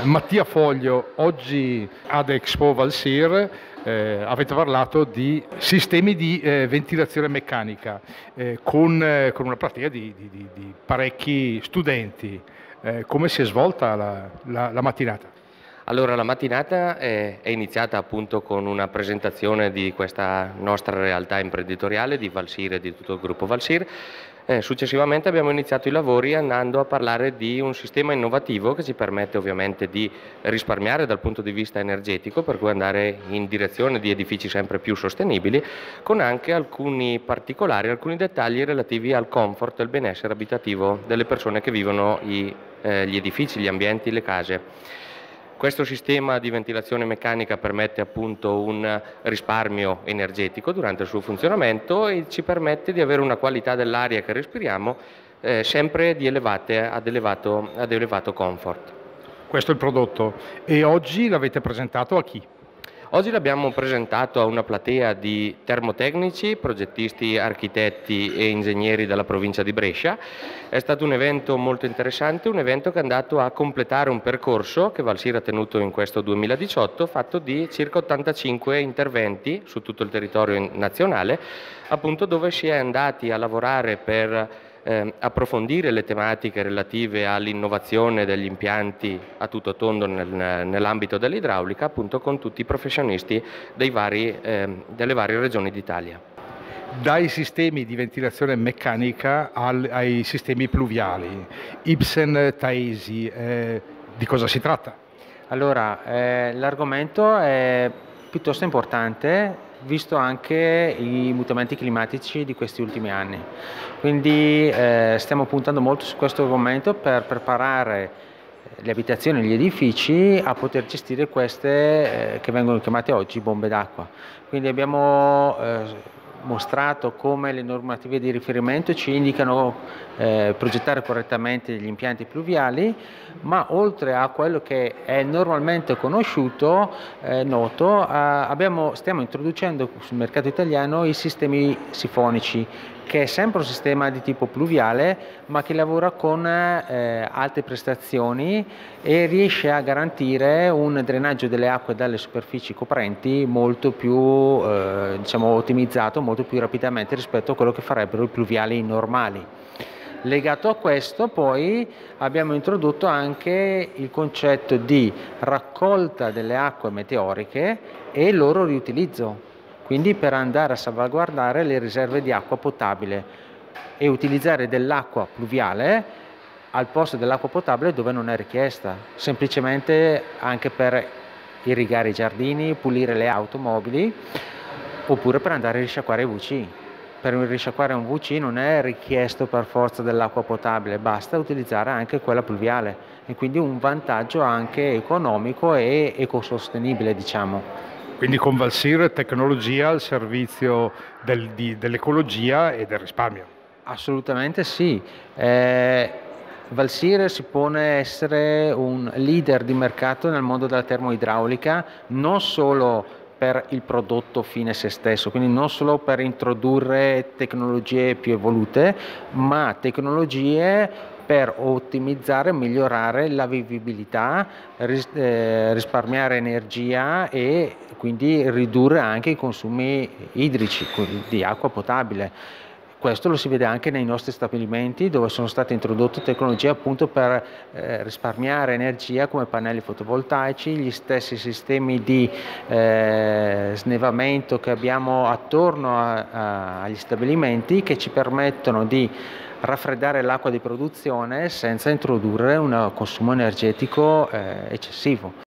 Mattia Foglio, oggi ad Expo Valsir eh, avete parlato di sistemi di eh, ventilazione meccanica eh, con, eh, con, una pratica di, di, di, di parecchi studenti. Eh, come si è svolta la, la, la mattinata? Allora la mattinata è, è, iniziata appunto con una presentazione di questa nostra realtà imprenditoriale di Valsir e di tutto il gruppo Valsir. Eh, successivamente abbiamo iniziato i lavori andando a parlare di un sistema innovativo che ci permette ovviamente di risparmiare dal punto di vista energetico, per cui andare in direzione di edifici sempre più sostenibili, con anche alcuni particolari, alcuni dettagli relativi al comfort e al benessere abitativo delle persone che vivono i, eh, gli edifici, gli ambienti, le case. Questo sistema di ventilazione meccanica permette appunto un risparmio energetico durante il suo funzionamento e ci permette di avere una qualità dell'aria che respiriamo eh, sempre elevate, ad, elevato, ad elevato comfort. Questo è il prodotto e oggi l'avete presentato a chi? Oggi l'abbiamo presentato a una platea di termotecnici, progettisti, architetti e ingegneri della provincia di Brescia. È stato un evento molto interessante, un evento che è andato a completare un percorso che Valsir ha tenuto in questo 2018, fatto di circa 85 interventi su tutto il territorio nazionale, appunto dove si è andati a lavorare per eh, approfondire le tematiche relative all'innovazione degli impianti a tutto tondo nel, nell'ambito dell'idraulica, appunto con tutti i professionisti vari, eh, delle varie regioni d'Italia. Dai sistemi di ventilazione meccanica al, ai sistemi pluviali, Ibsen Taesi, eh, di cosa si tratta? Allora, eh, l'argomento è piuttosto importante visto anche i mutamenti climatici di questi ultimi anni. Quindi eh, stiamo puntando molto su questo argomento per preparare le abitazioni e gli edifici a poter gestire queste eh, che vengono chiamate oggi bombe d'acqua. Quindi abbiamo eh, mostrato come le normative di riferimento ci indicano eh, progettare correttamente gli impianti pluviali, ma oltre a quello che è normalmente conosciuto, eh, noto, eh, abbiamo, stiamo introducendo sul mercato italiano i sistemi sifonici, che è sempre un sistema di tipo pluviale, ma che lavora con eh, alte prestazioni e riesce a garantire un drenaggio delle acque dalle superfici coprenti molto più eh, diciamo, ottimizzato, molto più rapidamente rispetto a quello che farebbero i pluviali normali. Legato a questo poi abbiamo introdotto anche il concetto di raccolta delle acque meteoriche e il loro riutilizzo, quindi per andare a salvaguardare le riserve di acqua potabile e utilizzare dell'acqua pluviale al posto dell'acqua potabile dove non è richiesta, semplicemente anche per irrigare i giardini, pulire le automobili oppure per andare a risciacquare i WC. Per risciacquare un WC non è richiesto per forza dell'acqua potabile, basta utilizzare anche quella pluviale e quindi un vantaggio anche economico e ecosostenibile diciamo. Quindi con Valsir tecnologia al servizio del, di, dell'ecologia e del risparmio. Assolutamente sì. Eh, Valsir si pone essere un leader di mercato nel mondo della termoidraulica, non solo per il prodotto fine se stesso, quindi non solo per introdurre tecnologie più evolute, ma tecnologie per ottimizzare migliorare la vivibilità, ris- eh, risparmiare energia e quindi ridurre anche i consumi idrici di acqua potabile. Questo lo si vede anche nei nostri stabilimenti dove sono state introdotte tecnologie appunto per eh, risparmiare energia come pannelli fotovoltaici, gli stessi sistemi di eh, snevamento che abbiamo attorno a, a, agli stabilimenti che ci permettono di raffreddare l'acqua di produzione senza introdurre un consumo energetico eh, eccessivo.